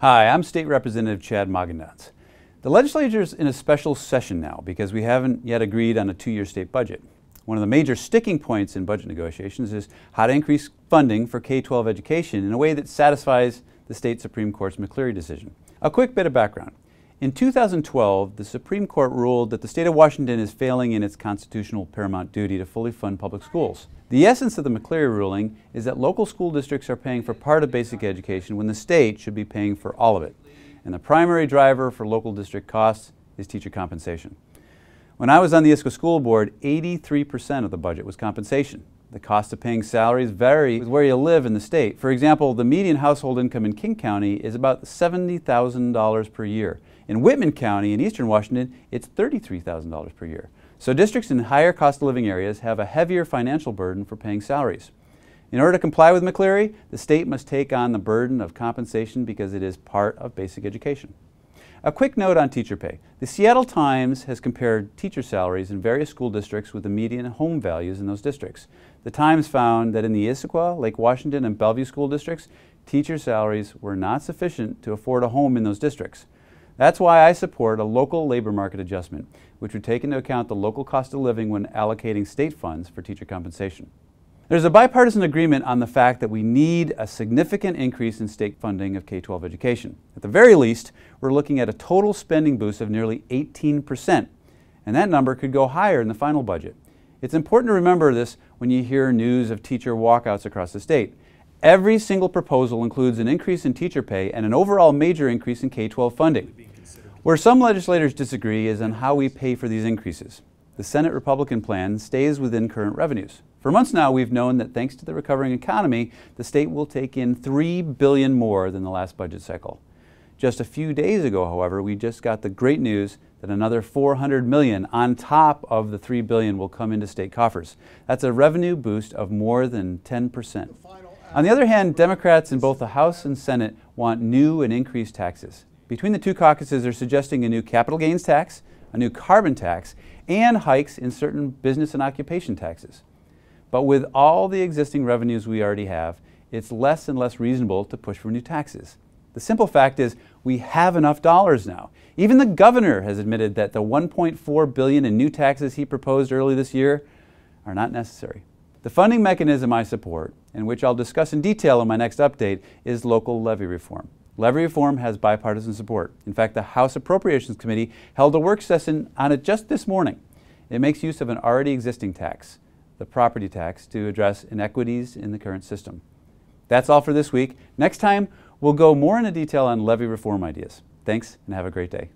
Hi, I'm State Representative Chad Magendanz. The legislature is in a special session now because we haven't yet agreed on a two-year state budget. One of the major sticking points in budget negotiations is how to increase funding for K-12 education in a way that satisfies the state Supreme Court's McCleary decision. A quick bit of background. In 2012, the Supreme Court ruled that the state of Washington is failing in its constitutional paramount duty to fully fund public schools. The essence of the McCleary ruling is that local school districts are paying for part of basic education when the state should be paying for all of it. And the primary driver for local district costs is teacher compensation. When I was on the Issaquah school board, 83% of the budget was compensation. The cost of paying salaries vary with where you live in the state. For example, the median household income in King County is about $70,000 per year. In Whitman County in eastern Washington, it's $33,000 per year. So districts in higher cost of living areas have a heavier financial burden for paying salaries. In order to comply with McCleary, the state must take on the burden of compensation because it is part of basic education. A quick note on teacher pay. The Seattle Times has compared teacher salaries in various school districts with the median home values in those districts. The Times found that in the Issaquah, Lake Washington, and Bellevue school districts, teacher salaries were not sufficient to afford a home in those districts. That's why I support a local labor market adjustment, which would take into account the local cost of living when allocating state funds for teacher compensation. There's a bipartisan agreement on the fact that we need a significant increase in state funding of K-12 education. At the very least, we're looking at a total spending boost of nearly 18%, and that number could go higher in the final budget. It's important to remember this when you hear news of teacher walkouts across the state. Every single proposal includes an increase in teacher pay and an overall major increase in K-12 funding. Where some legislators disagree is on how we pay for these increases. The Senate Republican plan stays within current revenues. For months now, we've known that thanks to the recovering economy, the state will take in 3 billion more than the last budget cycle. Just a few days ago, however, we just got the great news that another 400 million on top of the 3 billion will come into state coffers. That's a revenue boost of more than 10%. On the other hand, Democrats in both the House and Senate want new and increased taxes. Between the two caucuses, they're suggesting a new capital gains tax, a new carbon tax, and hikes in certain business and occupation taxes. But with all the existing revenues we already have, it's less and less reasonable to push for new taxes. The simple fact is we have enough dollars now. Even the governor has admitted that the 1.4 billion in new taxes he proposed early this year are not necessary. The funding mechanism I support, and which I'll discuss in detail in my next update, is local levy reform. Levy reform has bipartisan support. In fact, the House Appropriations Committee held a work session on it just this morning. It makes use of an already existing tax the property tax to address inequities in the current system. That's all for this week. Next time, we'll go more into detail on levy reform ideas. Thanks and have a great day.